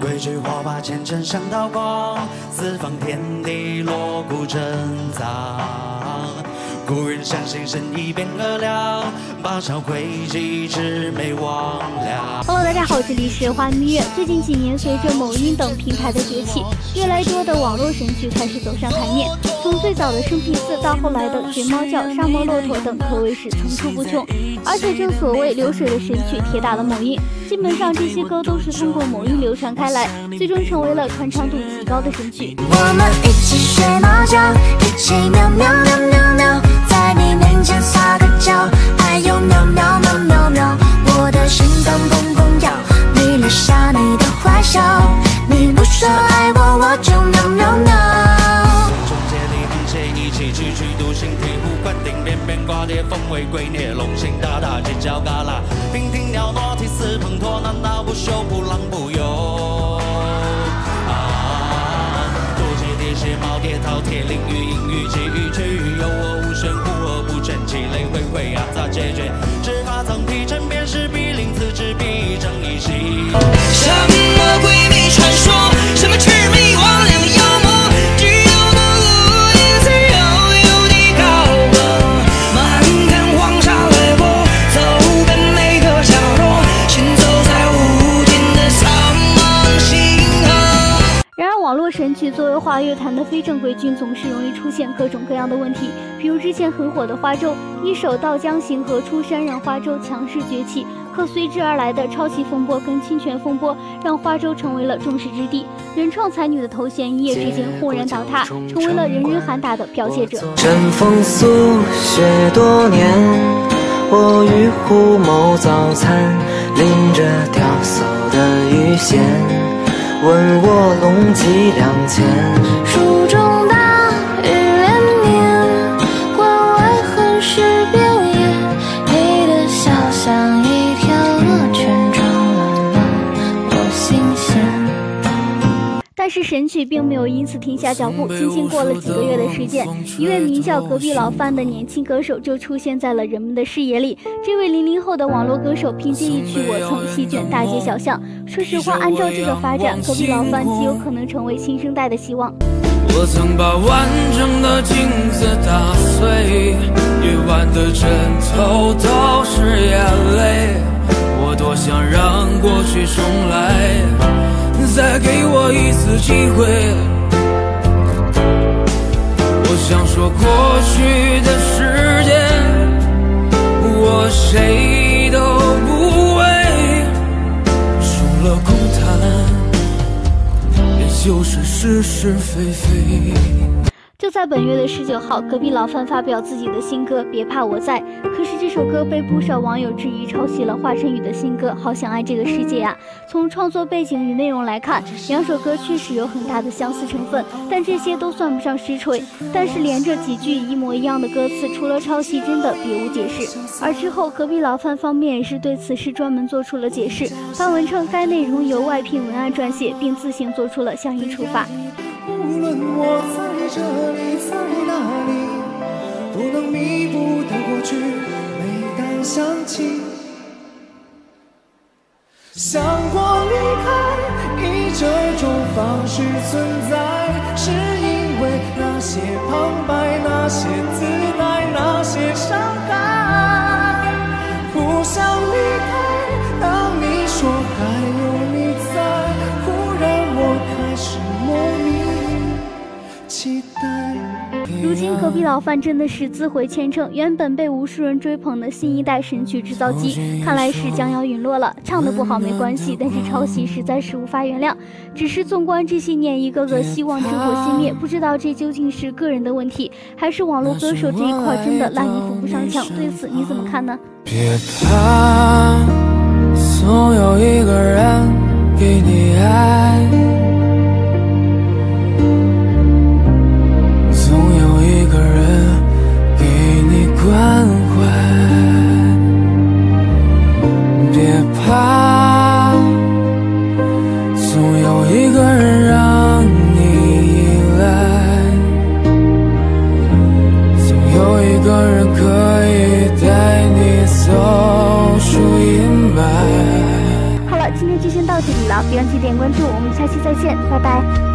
规矩火把前程像刀光，四方天地锣鼓震藏。古人相信神已变恶良，八朝诡计魑魅魍魉。Hello，大家好，这里是花音乐。最近几年，随着某音等平台的崛起，越来越多的网络神曲开始走上台面。从最早的《生僻字》到后来的《学猫叫》《沙漠骆驼》等，可谓是层出不穷。而且正所谓流水的神曲铁打的某音，基本上这些歌都是通过某音流传开来，最终成为了传唱度极高的神曲。我们一起学猫叫，一起喵喵喵喵撒个娇，哎呦喵喵喵喵喵，我的心脏砰砰跳，你留下你的坏笑，你不说爱我，我就喵喵喵。中介里并且一起去去独行，醍醐灌顶，边边挂蝶，凤尾龟臬，龙行大大犄角旮旯，娉婷袅娜，涕泗滂沱，难道不羞不浪不游？啊，多阶叠鞋，毛叠饕餮，淋雨阴雨，寄予去雨，有我恢，然而，网络神曲作为华语乐坛的非正规军，总是容易出现各种各样的问题。比如之前很火的《花粥》，一首《稻江行和出山》让花粥强势崛起，可随之而来的抄袭风波跟侵权风波，让花粥成为了众矢之的，原创才女的头衔一夜之间轰然倒塌，成为了人人喊打的剽窃者。尘风宿雪多年，我与虎谋早餐，拎着钓叟的鱼线，问卧龙几两钱。但是神曲并没有因此停下脚步，仅仅过了几个月的时间，一位名叫隔壁老范的年轻歌手就出现在了人们的视野里。这位零零后的网络歌手凭借一曲《我曾》席卷大街小巷。说实话，按照这个发展，隔壁老范极有可能成为新生代的希望。我曾把完整的镜子打碎，夜晚的枕头都是眼泪。我多想让过去重来，再给我一次机会。我想说过去的时间，我谁都不为，除了空谈。也就是是是非非。就在本月的十九号，隔壁老范发表自己的新歌《别怕我在》，可是这首歌被不少网友质疑抄袭了华晨宇的新歌《好想爱这个世界》啊。从创作背景与内容来看，两首歌确实有很大的相似成分，但这些都算不上实锤。但是连着几句一模一样的歌词，除了抄袭，真的别无解释。而之后，隔壁老范方面也是对此事专门做出了解释，发文称该内容由外聘文案撰写，并自行做出了相应处罚。无论我在这里，在哪里，不能弥补的过去，每当想起，想过离开，以这种方式存在，是因为那些旁白，那些自隔壁老范真的是自毁前程，原本被无数人追捧的新一代神曲制造机，看来是将要陨落了。唱的不好没关系，但是抄袭实在是无法原谅。只是纵观这些年，一个个希望之火熄灭，不知道这究竟是个人的问题，还是网络歌手这一块真的烂衣服不上墙？对此你怎么看呢？别怕，一个人让你依赖，总有一个人可以带你走出阴霾。好了，今天就先到这里了，别忘记点关注，我们下期再见，拜拜。